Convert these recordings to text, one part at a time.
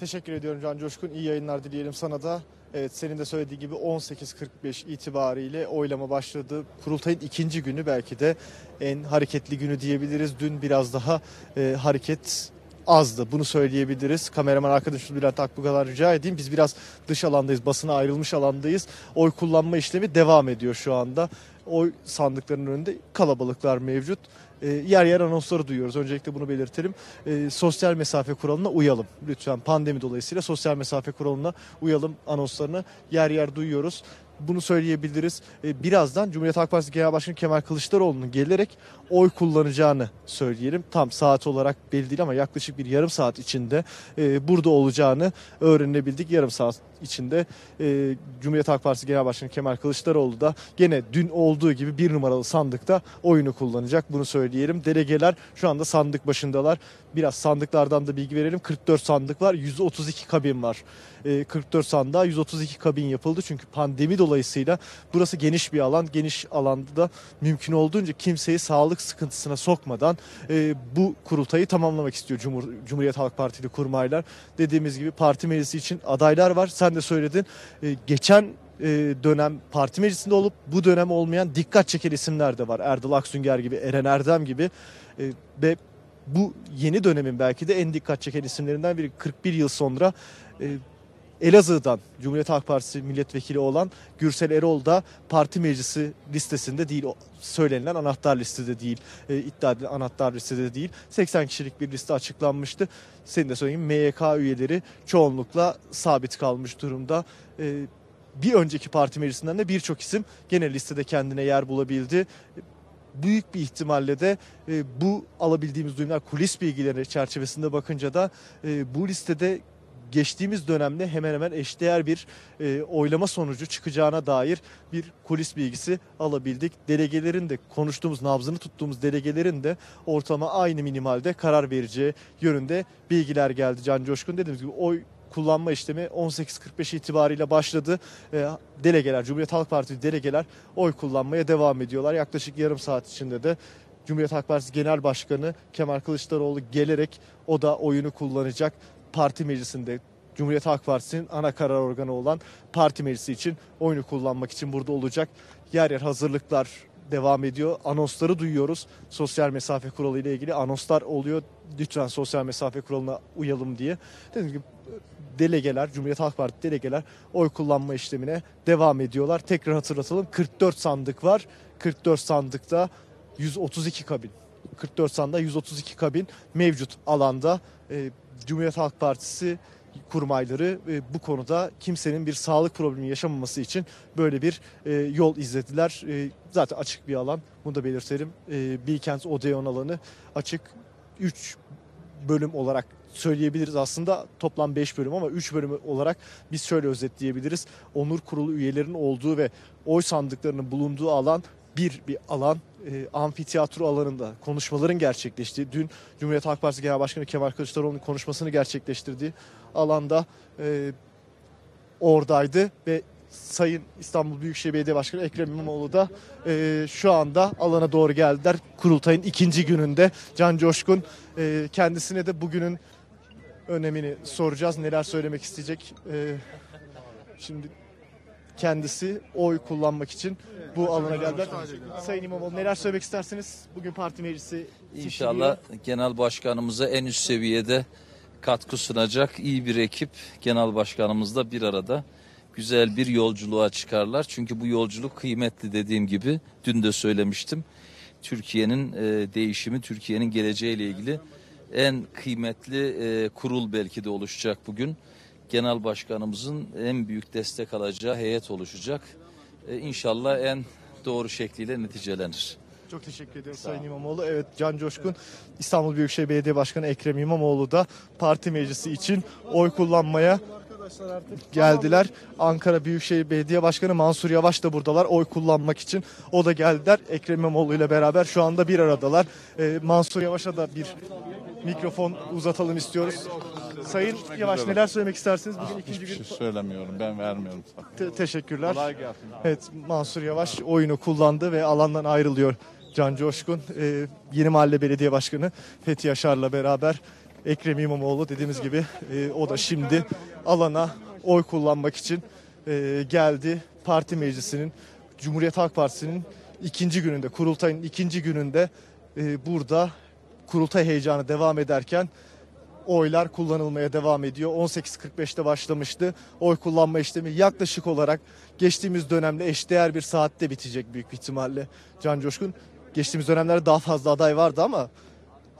Teşekkür ediyorum Can Coşkun. İyi yayınlar dileyelim sana da. Evet senin de söylediği gibi 18.45 itibariyle oylama başladı. Kurultayın ikinci günü belki de en hareketli günü diyebiliriz. Dün biraz daha e, hareket azdı. Bunu söyleyebiliriz. Kameraman arkadaşımız Bülent Akbugalar rica edeyim. Biz biraz dış alandayız. Basına ayrılmış alandayız. Oy kullanma işlemi devam ediyor şu anda. Oy sandıklarının önünde kalabalıklar mevcut. E, yer yer anonsları duyuyoruz. Öncelikle bunu belirtelim. E, sosyal mesafe kuralına uyalım. Lütfen pandemi dolayısıyla sosyal mesafe kuralına uyalım anonslarını yer yer duyuyoruz. Bunu söyleyebiliriz. E, birazdan Cumhuriyet Halk Partisi Genel Başkanı Kemal Kılıçdaroğlu'nun gelerek oy kullanacağını söyleyelim. Tam saat olarak belli değil ama yaklaşık bir yarım saat içinde e, burada olacağını öğrenebildik. Yarım saat içinde e, Cumhuriyet Halk Partisi Genel Başkanı Kemal Kılıçdaroğlu da gene dün olduğu gibi bir numaralı sandıkta oyunu kullanacak. Bunu söyleyelim. Delegeler şu anda sandık başındalar. Biraz sandıklardan da bilgi verelim. 44 sandık var. 132 kabin var. E, 44 sandığa 132 kabin yapıldı. Çünkü pandemi dolayısıyla burası geniş bir alan. Geniş alanda da mümkün olduğunca kimseyi sağlık sıkıntısına sokmadan e, bu kurultayı tamamlamak istiyor Cumhur, Cumhuriyet Halk Partili kurmaylar. Dediğimiz gibi parti meclisi için adaylar var. Sen de söyledin. E, geçen e, dönem parti meclisinde olup bu dönem olmayan dikkat çeken isimler de var. Erdal Aksünger gibi, Eren Erdem gibi E, ve bu yeni dönemin belki de en dikkat çeken isimlerinden biri 41 yıl sonra e, Elazığ'dan Cumhuriyet Halk Partisi milletvekili olan Gürsel Erol da parti meclisi listesinde değil, söylenilen anahtar listede değil, e, iddia edilen anahtar listede değil. 80 kişilik bir liste açıklanmıştı. Senin de söyleyeyim MYK üyeleri çoğunlukla sabit kalmış durumda. E, bir önceki parti meclisinden de birçok isim gene listede kendine yer bulabildi. Büyük bir ihtimalle de e, bu alabildiğimiz duyumlar kulis bilgileri çerçevesinde bakınca da e, bu listede geçtiğimiz dönemde hemen hemen eşdeğer bir e, oylama sonucu çıkacağına dair bir kulis bilgisi alabildik. Delegelerin de konuştuğumuz, nabzını tuttuğumuz delegelerin de ortama aynı minimalde karar vereceği yönünde bilgiler geldi Can Coşkun. Dediğimiz gibi oy kullanma işlemi 18.45 itibariyle başladı. E, delegeler, Cumhuriyet Halk Partisi delegeler oy kullanmaya devam ediyorlar. Yaklaşık yarım saat içinde de Cumhuriyet Halk Partisi Genel Başkanı Kemal Kılıçdaroğlu gelerek o da oyunu kullanacak. Parti meclisinde Cumhuriyet Halk Partisi'nin ana karar organı olan parti meclisi için oyunu kullanmak için burada olacak. Yer yer hazırlıklar devam ediyor. Anonsları duyuyoruz. Sosyal mesafe kuralı ile ilgili anonslar oluyor. Lütfen sosyal mesafe kuralına uyalım diye. Dediğim gibi delegeler, Cumhuriyet Halk Partisi delegeler oy kullanma işlemine devam ediyorlar. Tekrar hatırlatalım 44 sandık var. 44 sandıkta 132 kabin. 44 sandıkta 132 kabin mevcut alanda. Ee, Cumhuriyet Halk Partisi kurmayları e, bu konuda kimsenin bir sağlık problemi yaşamaması için böyle bir e, yol izlediler. E, zaten açık bir alan. Bunu da belirtelim. E, Bilkent Odeon alanı açık 3 bölüm olarak söyleyebiliriz aslında toplam 5 bölüm ama 3 bölüm olarak biz şöyle özetleyebiliriz. Onur kurulu üyelerinin olduğu ve oy sandıklarının bulunduğu alan bir bir alan e, amfiteyatro alanında konuşmaların gerçekleştiği dün Cumhuriyet Halk Partisi Genel Başkanı Kemal Kılıçdaroğlu'nun konuşmasını gerçekleştirdiği alanda e, oradaydı ve Sayın İstanbul Büyükşehir Belediye Başkanı Ekrem İmamoğlu da e, şu anda alana doğru geldiler. Kurultayın ikinci gününde Can Coşkun e, kendisine de bugünün önemini soracağız. Neler söylemek isteyecek? E, şimdi kendisi oy kullanmak için bu alana geldiler. Sayın İmamoğlu neler söylemek istersiniz? Bugün parti meclisi İnşallah genel başkanımıza en üst seviyede katkı sunacak iyi bir ekip genel başkanımızla bir arada güzel bir yolculuğa çıkarlar. Çünkü bu yolculuk kıymetli dediğim gibi dün de söylemiştim. Türkiye'nin e, değişimi, Türkiye'nin geleceğiyle ilgili en kıymetli e, kurul belki de oluşacak bugün. Genel başkanımızın en büyük destek alacağı heyet oluşacak. E, inşallah en doğru şekliyle neticelenir. Çok teşekkür ederim Sayın İmamoğlu. Evet Can Coşkun İstanbul Büyükşehir Belediye Başkanı Ekrem İmamoğlu da parti meclisi için oy kullanmaya geldiler. Ankara Büyükşehir Belediye Başkanı Mansur Yavaş da buradalar oy kullanmak için. O da geldiler Ekrem İmamoğlu ile beraber şu anda bir aradalar. Ee, Mansur Yavaş'a da bir mikrofon uzatalım istiyoruz. Sayın Yavaş neler söylemek istersiniz? Bugün ikinci Hiçbir gün şey söylemiyorum. Ben vermiyorum. Te- teşekkürler. Kolay gelsin. Evet Mansur Yavaş oyunu kullandı ve alandan ayrılıyor Can Coşkun. Ee, Yeni Mahalle Belediye Başkanı Fethi Yaşar'la beraber Ekrem İmamoğlu dediğimiz gibi e, o da şimdi alana oy kullanmak için e, geldi. Parti meclisinin Cumhuriyet Halk Partisi'nin ikinci gününde kurultayın ikinci gününde e, burada kurultay heyecanı devam ederken oylar kullanılmaya devam ediyor. 18.45'te başlamıştı. Oy kullanma işlemi yaklaşık olarak geçtiğimiz dönemle eşdeğer bir saatte bitecek büyük bir ihtimalle. Can Coşkun geçtiğimiz dönemlerde daha fazla aday vardı ama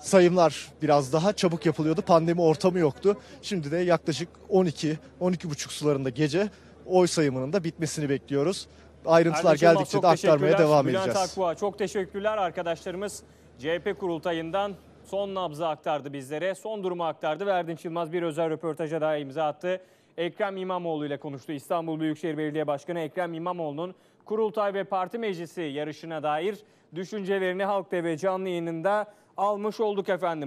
sayımlar biraz daha çabuk yapılıyordu. Pandemi ortamı yoktu. Şimdi de yaklaşık 12 12.30 sularında gece oy sayımının da bitmesini bekliyoruz. Ayrıntılar Erdinç geldikçe de aktarmaya devam Bülent edeceğiz. Akbuğa çok teşekkürler. Arkadaşlarımız CHP kurultayından son nabzı aktardı bizlere. Son durumu aktardı ve Erdinç bir özel röportaja daha imza attı. Ekrem İmamoğlu ile konuştu. İstanbul Büyükşehir Belediye Başkanı Ekrem İmamoğlu'nun kurultay ve parti meclisi yarışına dair düşüncelerini Halk TV canlı yayınında almış olduk efendim.